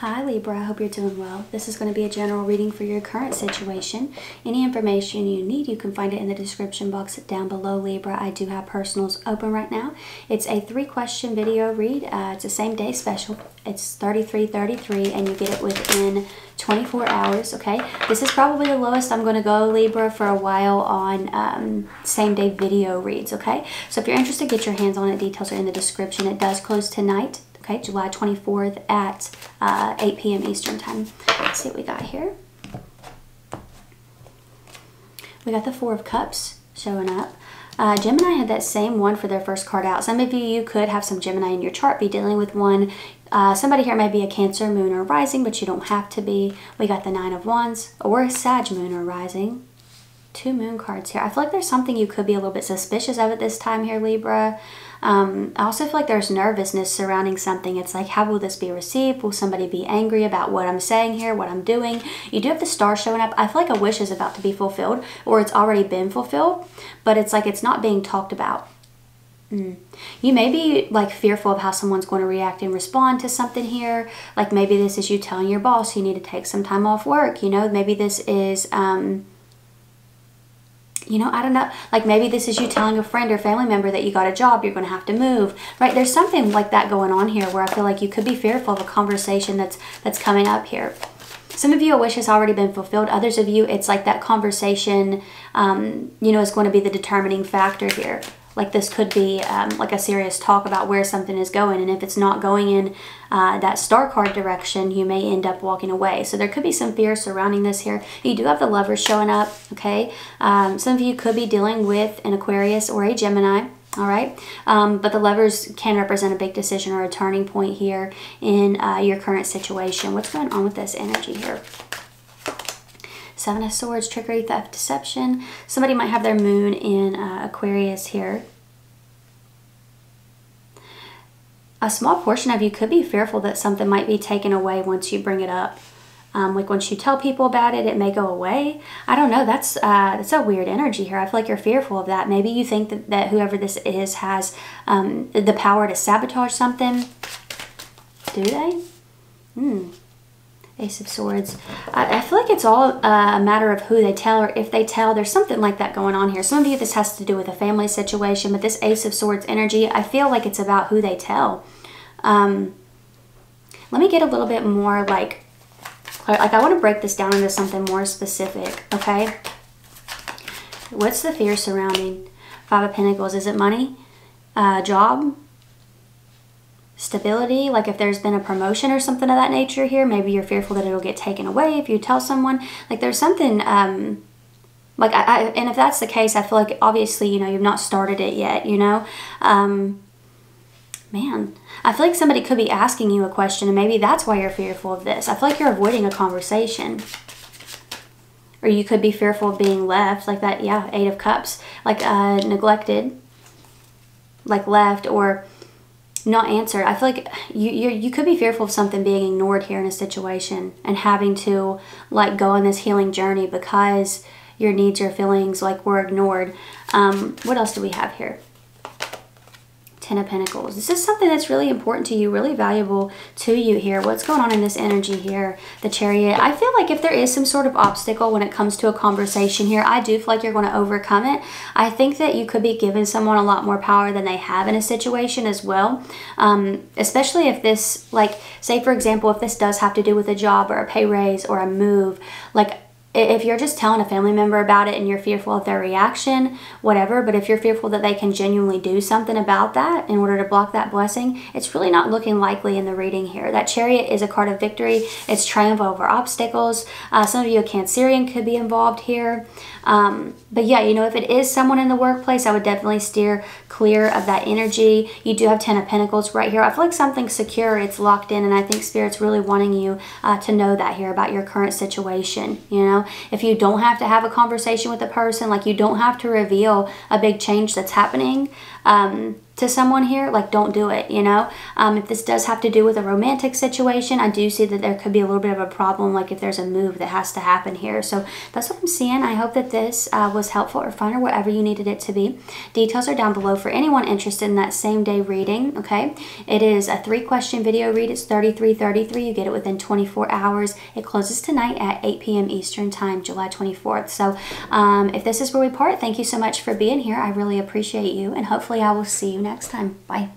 Hi Libra, I hope you're doing well. This is going to be a general reading for your current situation. Any information you need, you can find it in the description box down below Libra. I do have personals open right now. It's a three question video read. Uh, it's a same day special. It's 33.33 and you get it within 24 hours, okay? This is probably the lowest I'm going to go Libra for a while on um, same day video reads, okay? So if you're interested, get your hands on it. Details are in the description. It does close tonight okay, July 24th at uh, 8 p.m. Eastern Time. Let's see what we got here. We got the Four of Cups showing up. Uh, Gemini had that same one for their first card out. Some of you, you could have some Gemini in your chart, be dealing with one. Uh, somebody here may be a Cancer, Moon, or Rising, but you don't have to be. We got the Nine of Wands, or a Sag, Moon, or Rising. Two Moon cards here. I feel like there's something you could be a little bit suspicious of at this time here, Libra. Um, I also feel like there's nervousness surrounding something. It's like, how will this be received? Will somebody be angry about what I'm saying here, what I'm doing? You do have the star showing up. I feel like a wish is about to be fulfilled or it's already been fulfilled, but it's like it's not being talked about. Mm. You may be like fearful of how someone's going to react and respond to something here. Like maybe this is you telling your boss you need to take some time off work. You know, maybe this is um, you know, I don't know, like maybe this is you telling a friend or family member that you got a job, you're going to have to move, right? There's something like that going on here where I feel like you could be fearful of a conversation that's that's coming up here. Some of you, a wish has already been fulfilled. Others of you, it's like that conversation, um, you know, is going to be the determining factor here. Like this could be um, like a serious talk about where something is going. And if it's not going in uh, that star card direction, you may end up walking away. So there could be some fear surrounding this here. You do have the lovers showing up, okay? Um, some of you could be dealing with an Aquarius or a Gemini all right um, but the lovers can represent a big decision or a turning point here in uh, your current situation what's going on with this energy here Seven of Swords, trickery, theft, deception. Somebody might have their moon in uh, Aquarius here. A small portion of you could be fearful that something might be taken away once you bring it up. Um, like once you tell people about it, it may go away. I don't know. That's uh, that's a weird energy here. I feel like you're fearful of that. Maybe you think that, that whoever this is has um, the power to sabotage something. Do they? Hmm. Ace of Swords. I, I feel like it's all uh, a matter of who they tell or if they tell. There's something like that going on here. Some of you, this has to do with a family situation, but this Ace of Swords energy, I feel like it's about who they tell. Um, let me get a little bit more like, like I want to break this down into something more specific, okay? What's the fear surrounding Five of Pentacles? Is it money? Uh, job? Stability like if there's been a promotion or something of that nature here maybe you're fearful that it'll get taken away if you tell someone. Like there's something um like I, I and if that's the case i feel like obviously you know you've not started it yet you know? Um man i feel like somebody could be asking you a question and maybe that's why you're fearful of this. I feel like you're avoiding a conversation. Or you could be fearful of being left like that yeah eight of cups like uh neglected like left or not answered. I feel like you you you could be fearful of something being ignored here in a situation and having to like go on this healing journey because your needs or feelings like were ignored. Um, what else do we have here? Ten of Pentacles. This is something that's really important to you, really valuable to you here. What's going on in this energy here? The Chariot. I feel like if there is some sort of obstacle when it comes to a conversation here, I do feel like you're going to overcome it. I think that you could be giving someone a lot more power than they have in a situation as well. Um, especially if this, like, say for example, if this does have to do with a job or a pay raise or a move, like if you're just telling a family member about it and you're fearful of their reaction, whatever, but if you're fearful that they can genuinely do something about that in order to block that blessing, it's really not looking likely in the reading here. That chariot is a card of victory. It's triumph over obstacles. Uh, some of you, a Cancerian, could be involved here. Um, but yeah, you know, if it is someone in the workplace, I would definitely steer clear of that energy. You do have Ten of Pentacles right here. I feel like something's secure, it's locked in, and I think Spirit's really wanting you uh, to know that here about your current situation, you know? If you don't have to have a conversation with a person, like you don't have to reveal a big change that's happening, um, to someone here, like don't do it, you know? Um, if this does have to do with a romantic situation, I do see that there could be a little bit of a problem, like if there's a move that has to happen here. So that's what I'm seeing. I hope that this uh, was helpful or fun or whatever you needed it to be. Details are down below for anyone interested in that same day reading, okay? It is a three question video read. It's 33.33. You get it within 24 hours. It closes tonight at 8 p.m. Eastern Time, July 24th. So um, if this is where we part, thank you so much for being here. I really appreciate you, and hopefully I will see you next time. Bye.